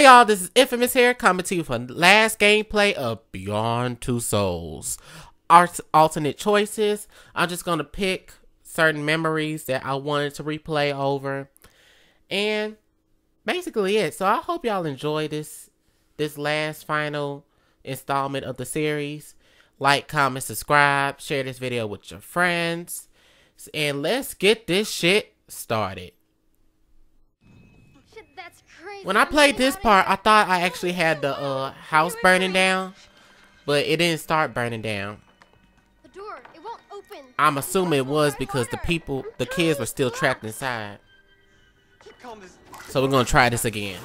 Hey y'all, this is Infamous here coming to you for last gameplay of Beyond Two Souls. Art alternate choices. I'm just gonna pick certain memories that I wanted to replay over. And basically it. So I hope y'all enjoy this this last final installment of the series. Like, comment, subscribe, share this video with your friends. And let's get this shit started. When I played this part, I thought I actually had the uh, house burning down, but it didn't start burning down. I'm assuming it was because the people, the kids were still trapped inside. So we're gonna try this again.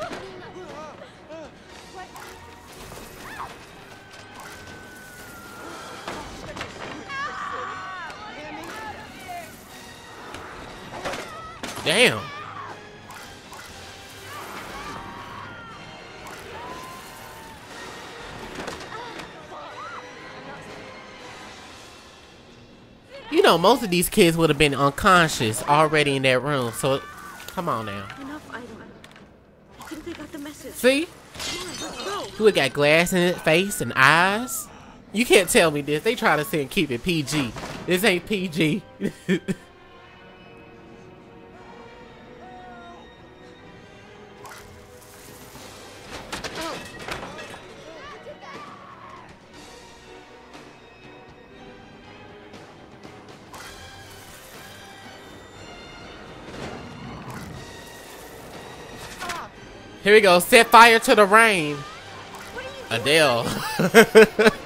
Damn. You know, most of these kids would have been unconscious already in that room. So, come on now. Enough, I think they got the message. See? Who got glass in his face and eyes? You can't tell me this. They try to say keep it PG. This ain't PG. Here we go. Set fire to the rain. Adele.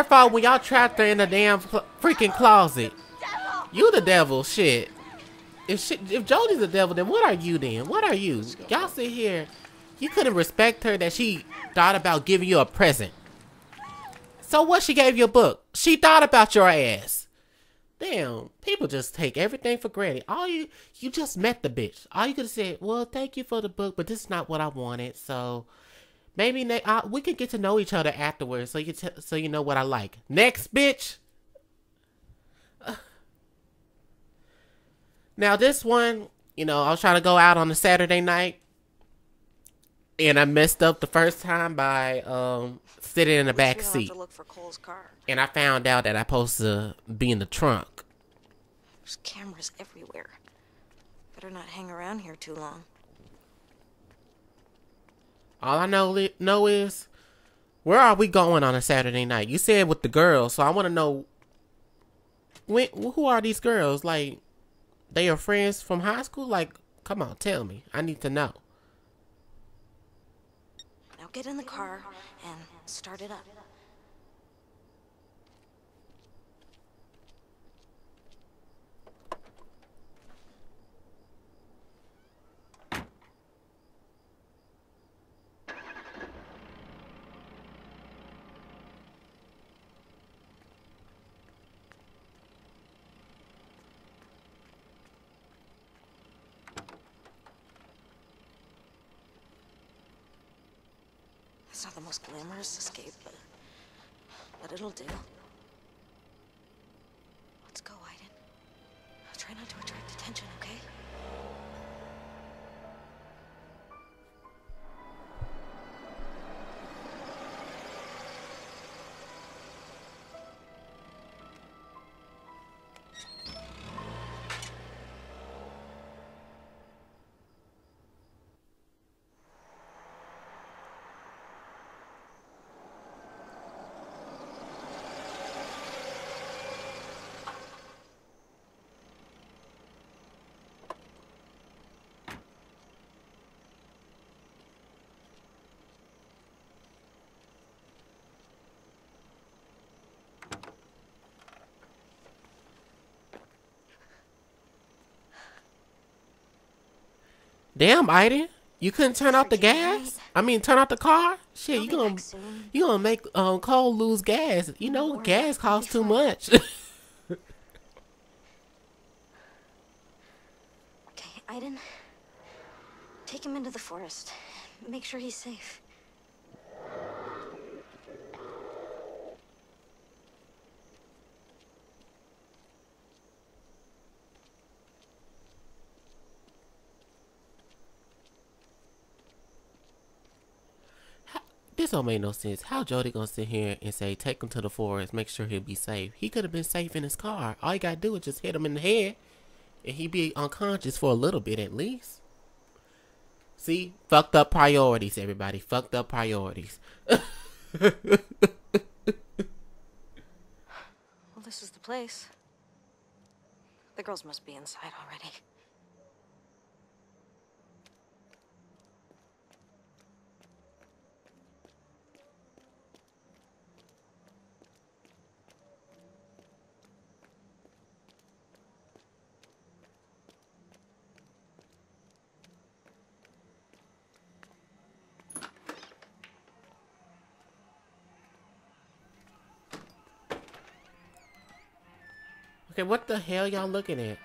her fault when y'all trapped her in the damn freaking closet. You the devil, shit. If shit, if Jodie's the devil, then what are you then? What are you? Y'all sit here. You couldn't respect her that she thought about giving you a present. So what she gave you a book? She thought about your ass. Damn, people just take everything for granted. All you, you just met the bitch. All you could have said, well, thank you for the book, but this is not what I wanted. So Maybe ne- uh, we could get to know each other afterwards, so you t- so you know what I like. Next, bitch. Now this one, you know, I was trying to go out on a Saturday night, and I messed up the first time by um, sitting in the back seat. And I found out that I'm supposed to be in the trunk. There's cameras everywhere. Better not hang around here too long. All I know know is where are we going on a Saturday night? You said with the girls, so I want to know when who are these girls? Like they are friends from high school? Like come on, tell me. I need to know. Now get in the car and start it up. It's not the most glamorous escape, but, but it'll do. Damn, Aiden. You couldn't turn off the gas? I mean, turn off the car? Shit, you gonna you gonna make um Cole lose gas. You know, gas costs too much. okay, Aiden, Take him into the forest. Make sure he's safe. This don't make no sense. How Jodie gonna sit here and say take him to the forest, make sure he'll be safe? He could have been safe in his car. All you gotta do is just hit him in the head, and he'd be unconscious for a little bit at least. See, fucked up priorities, everybody. Fucked up priorities. well, this is the place. The girls must be inside already. Okay, what the hell y'all looking at?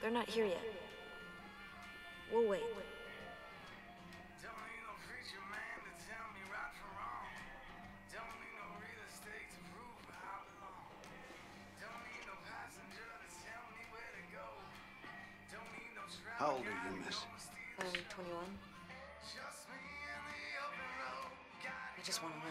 They're not here yet.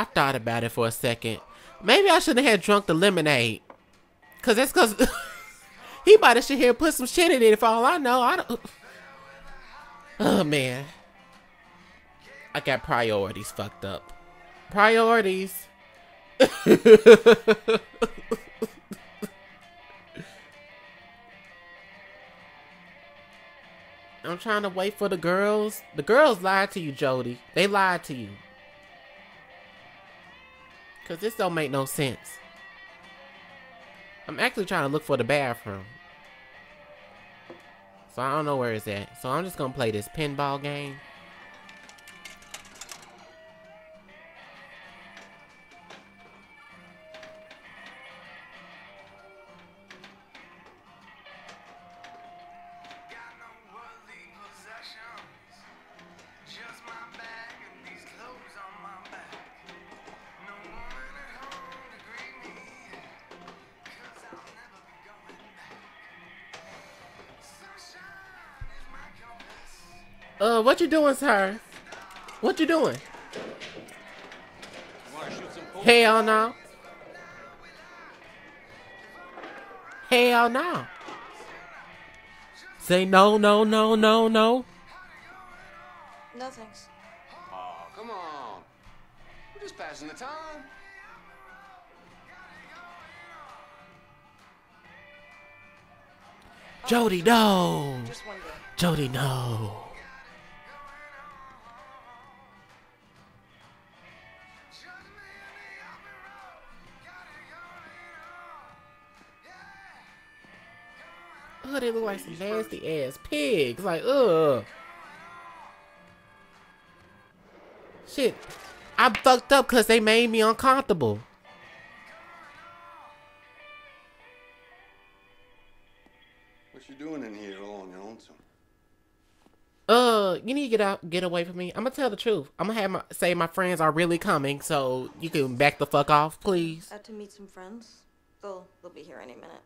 I thought about it for a second. Maybe I shouldn't have drunk the lemonade. Cause that's cause he might have shit here put some shit in it for all I know. I don't Oh man. I got priorities fucked up. Priorities. I'm trying to wait for the girls. The girls lied to you, Jodie. They lied to you. Cause this don't make no sense. I'm actually trying to look for the bathroom. So I don't know where it's at. So I'm just gonna play this pinball game. Uh, what you doing, sir? What you doing? Hell no. Hell no. Say no, no, no, no, no. No thanks. Oh, come on. We're just passing the time. Jodie, no. Just one day. Jodie, no. Oh, they look like some nasty ass pigs. Like, ugh. Shit. I'm fucked up because they made me uncomfortable. What you doing in here all on your own, son? Uh, you need to get out, get away from me. I'm gonna tell the truth. I'm gonna have my say my friends are really coming, so you can back the fuck off, please. Out to meet some friends. They'll they'll be here any minute.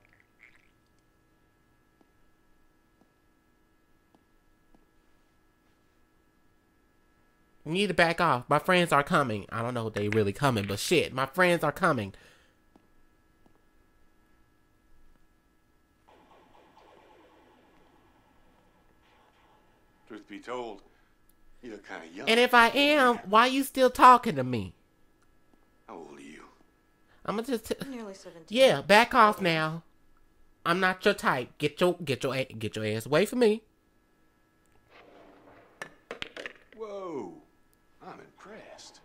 You need to back off. My friends are coming. I don't know if they really coming, but shit, my friends are coming. Truth be told, you look kind of young. And if I am, why are you still talking to me? How old are you? I'm gonna just. T- Nearly 17. yeah, back off now. I'm not your type. Get your get your get your ass away from me. Whoa. I'm impressed.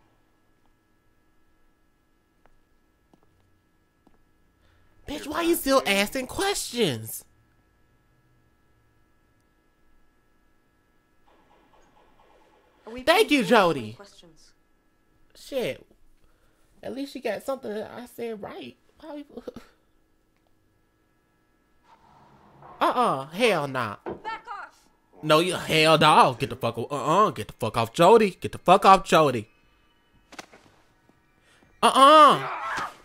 Bitch, why you still asking questions? We Thank you, Jodie. Questions. Shit. At least you got something that I said right. Why Uh-uh. Hell nah. Back off! No, you hell no. Get the fuck uh-uh. Get the fuck off Jodie. Get the fuck off Jodie. Uh-uh.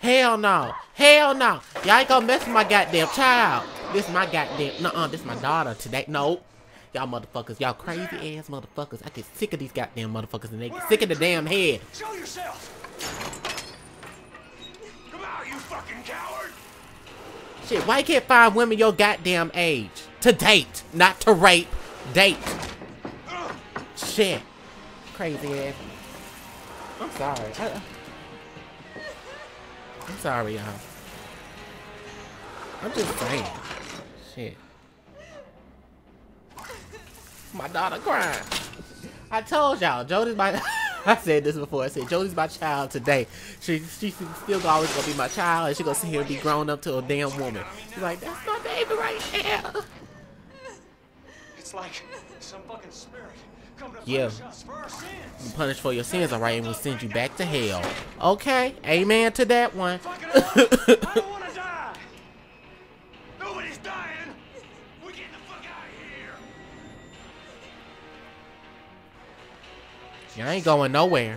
Hell no. Hell no. Y'all ain't gonna mess with my goddamn child. This my goddamn nuh-uh, this my daughter today. No. Y'all motherfuckers, y'all crazy ass motherfuckers. I get sick of these goddamn motherfuckers and they get sick of the damn head. Show yourself! Come out, you fucking coward! Shit, why you can't find women your goddamn age? To date, not to rape. Date. Shit. Crazy ass. I'm sorry. I, I'm sorry, y'all. I'm just saying. Shit. My daughter crying. I told y'all, Jodie's my. I said this before. I said Jodie's my child today. She she's still always gonna be my child, and she gonna sit here and be grown up to a damn woman. She's like, that's my baby right there. It's like some fucking spirit coming to Yeah. punish us for our sins. Punish for your sins, alright, and we'll send you back to hell. Okay, amen to that one. Fuck ain't going I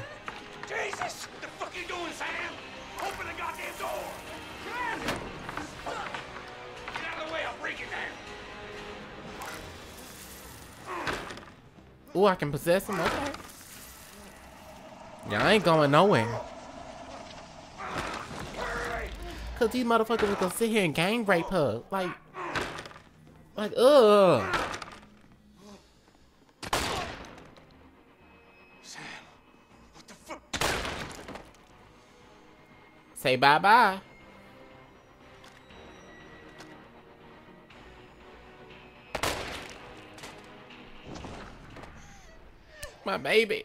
Ooh, I can possess him. Okay. Y'all ain't going nowhere. Cause these motherfuckers was gonna sit here and gang rape her. Like, like, ugh. Sam, what the fuck? Say bye bye. My baby.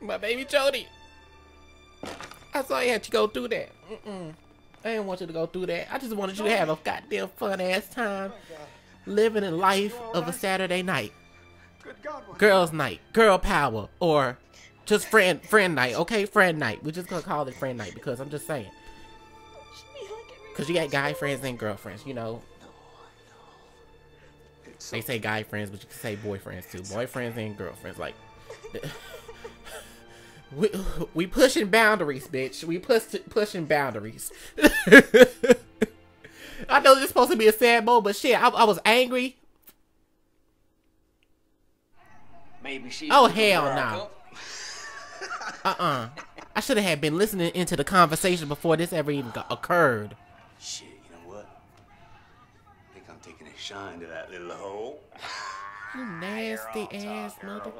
My baby Jodie. I saw you had to go through that. Mm-mm. I didn't want you to go through that. I just wanted you to have a goddamn fun ass time living the life of a Saturday night. Good God, what? Girls night, girl power, or just friend friend night. Okay, friend night. We're just gonna call it friend night because I'm just saying. Cause you got guy friends and girlfriends, you know. It's They say guy friends, but you can say boyfriends too. Boyfriends and girlfriends, like. we we pushing boundaries, bitch. We push pushing boundaries. I know this is supposed to be a sad moment, but shit, I, I was angry. Maybe she. Oh hell no. Uh uh I should have had been listening into the conversation before this ever even got, occurred. Shit, you know what? I think I'm taking a shine to that little hole. You nasty ass mother.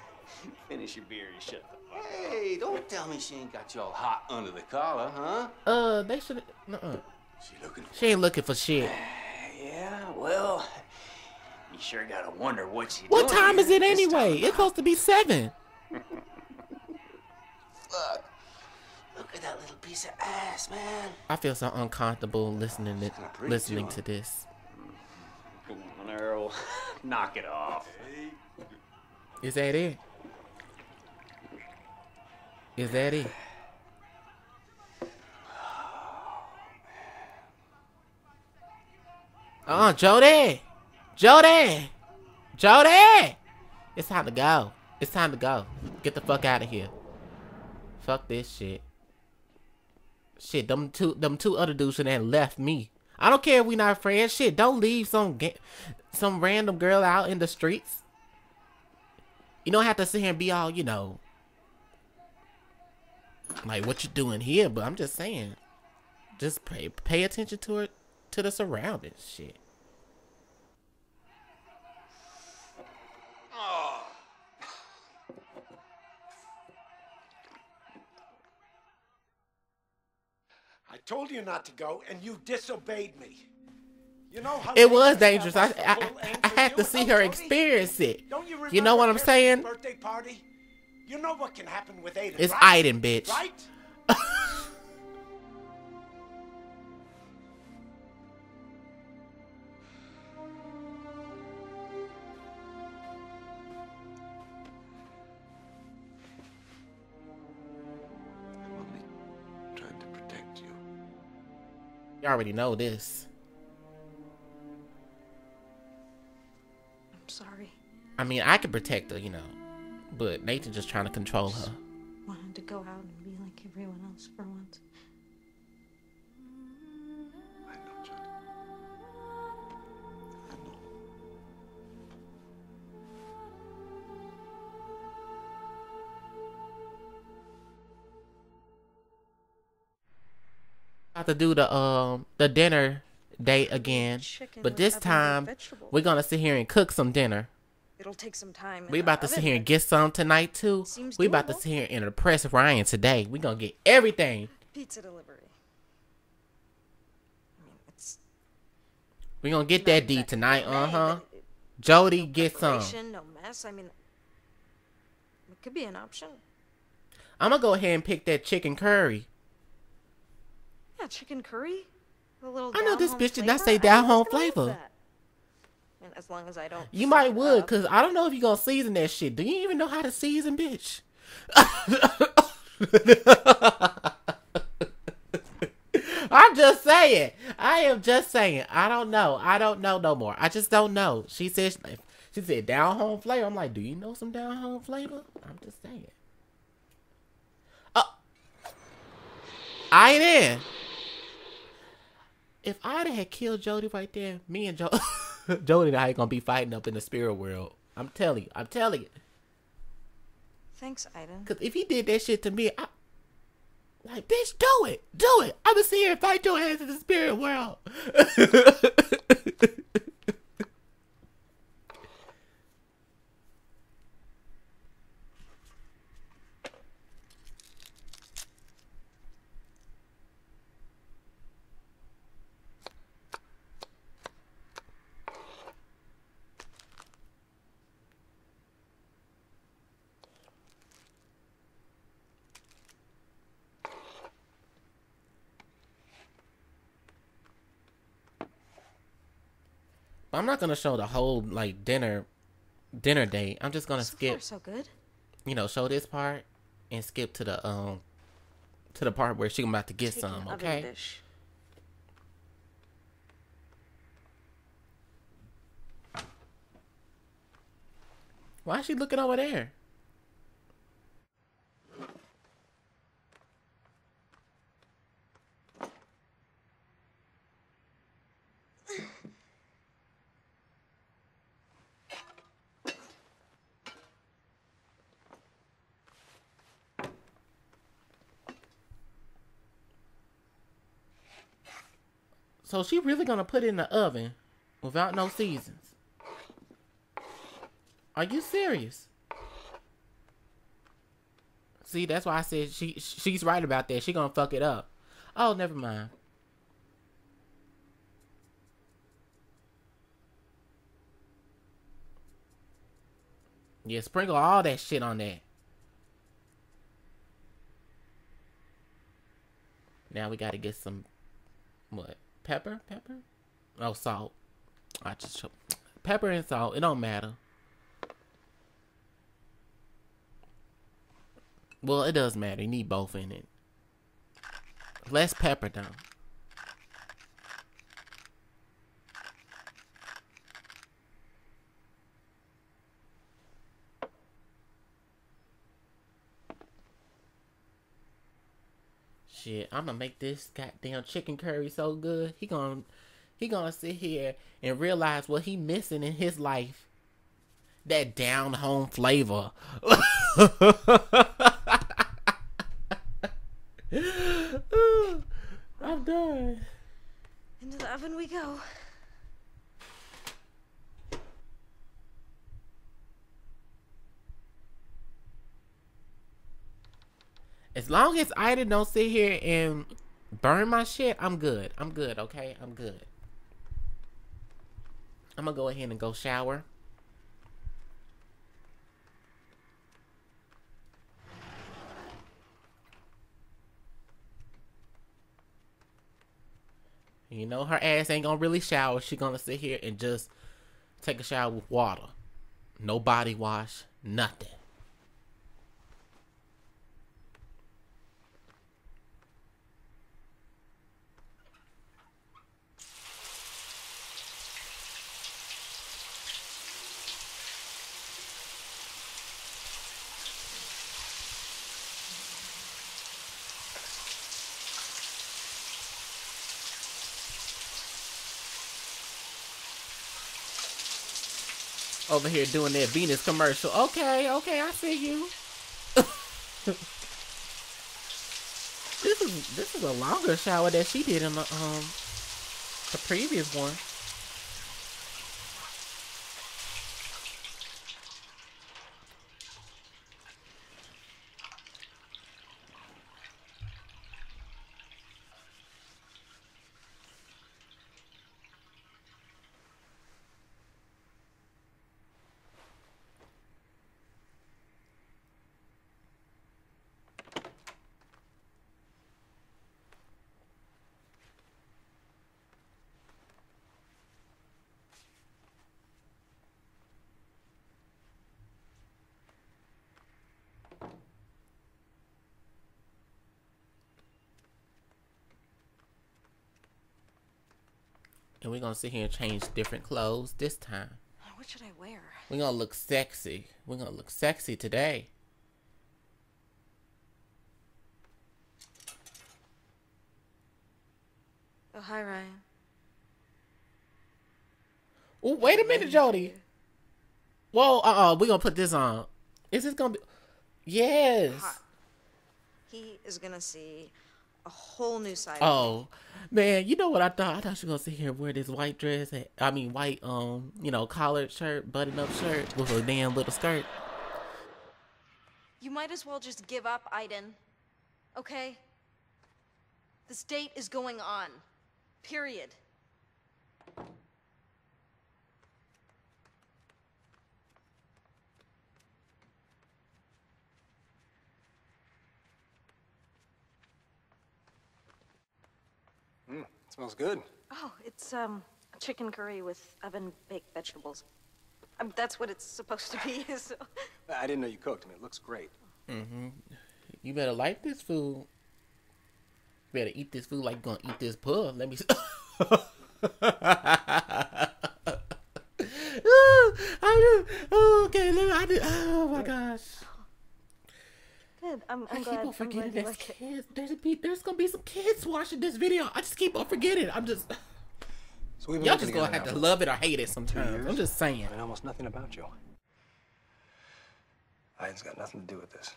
Finish your beer and shut the fuck. Up. Hey, don't tell me she ain't got you all hot under the collar, huh? Uh, they should. Uh-uh. She looking for She ain't looking for shit. Yeah, well, you sure gotta wonder what she What doing time here is it anyway? It's supposed to be seven. Fuck. Look at that little piece of ass, man. I feel so uncomfortable listening to, listening to this. Come on, Earl. Knock it off. Is that it? Is that it? Uh, Jodie, Jodie, Jodie. It's time to go. It's time to go. Get the fuck out of here. Fuck this shit. Shit, them two, them two other dudes should have left me. I don't care if we not friends. Shit, don't leave some some random girl out in the streets. You don't have to sit here and be all, you know, like what you doing here. But I'm just saying, just pay pay attention to it, to the surroundings. Shit. I told you not to go, and you disobeyed me. You know how It was dangerous. I I, for full and I had to see her experience it. Don't you, You know what I'm saying? Birthday party. You know what can happen with Aiden. It's right? Aiden, bitch. Right? Already know this. I'm sorry. I mean, I could protect her, you know, but Nathan just trying to control her. Wanted to go out and be like everyone else for once. About to do the um the dinner date again, Chicken but this time we're gonna sit here and cook some dinner. It'll take some time. We about to sit here and get some tonight too. Seems We about to sit here and impress Ryan today. We gonna get everything. Pizza delivery. I mean, it's We gonna get that D tonight. Uh huh. Jodie, get some. No mess. I mean, it could be an option. I'm gonna go ahead and pick that chicken curry. Chicken curry. A little. I know this bitch did not flavor. say wrong with flavor. And as long as I don't. You might would, up. cause I don't know if you gonna season that shit. Do you even know how to season, bitch? I'm just saying. I am just saying. I don't know. I don't know no more. I just don't know. She said she said down home flavor. I'm like, do you know some down home flavor? I'm just saying. Oh, I ain't in. If I'd had killed Jodie right there, me and Jo Jodie and I ain't gonna be fighting up in the spirit world. I'm telling you. I'm telling you. Thanks, Aiden. Cause if he did that shit to me, I like, bitch, do it, do it. I'ma sit here and fight your ass in the spirit world. I'm not gonna show the whole like dinner dinner date. I'm just gonna So skip, far, so good. you know, show this part and skip to the um to the part where she about to get some. Okay. dish. Why is she looking over there? So she really gonna put it in the oven without no seasons? Are you serious? See, that's why I said she she's right about that. She gonna fuck it up. Oh, never mind. Yeah, sprinkle all that shit on that. Now we gotta get some what? Pepper? Pepper? Oh, salt. I just pepper and salt. It don't matter. Well, it does matter. You need both in it. Less pepper though. Shit, I'm gonna make this goddamn chicken curry so good. He gonna he gonna sit here and realize what he missing in his life that down home flavor. I'm done. Into the oven we go. As long as Aiden don't sit here and burn my shit, I'm good. I'm good, okay? I'm good. I'm gonna go ahead and go shower. You know her ass ain't gonna really shower. She gonna sit here and just take a shower with water. No body wash, nothing. Over here doing that Venus commercial. Okay, okay, I see you. this is this is a longer shower that she did in the um the previous one. And we're gonna sit here and change different clothes this time. What should I wear? We're gonna look sexy. We're gonna look sexy today. Oh, hi, Ryan. Oh, wait a minute, Jodie. Whoa, uh uh we're gonna put this on. Is this gonna be Yes. Hot. He is gonna see a whole new side. Oh man, you know what I thought? I thought she was gonna sit here and wear this white dress. and- I mean white um, you know, collared shirt, button up shirt with a damn little skirt. You might as well just give up, Aiden. Okay? This date is going on. Period. Smells good. Oh, it's um chicken curry with oven baked vegetables. Um, that's what it's supposed to be. So. I didn't know you cooked. I mean, it looks great. Mm-hmm. You better like this food. better eat this food like you gonna eat this puff. Let me. s- I just, oh, okay, let me, I just, oh my gosh. Good. I'm, I I'm keep glad. on forgetting glad there's kids. There's, a, be- there's gonna be some kids watching this video. I just keep on forgetting. I'm just, So we've y'all just gonna have now to love it or hate it sometimes. I'm just saying. I know almost nothing about you. Ian's got nothing to do with this.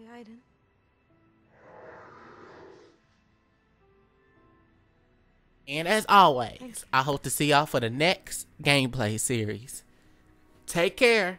Okay, Aiden. And as always, I hope to see y'all for the next gameplay series. Take care.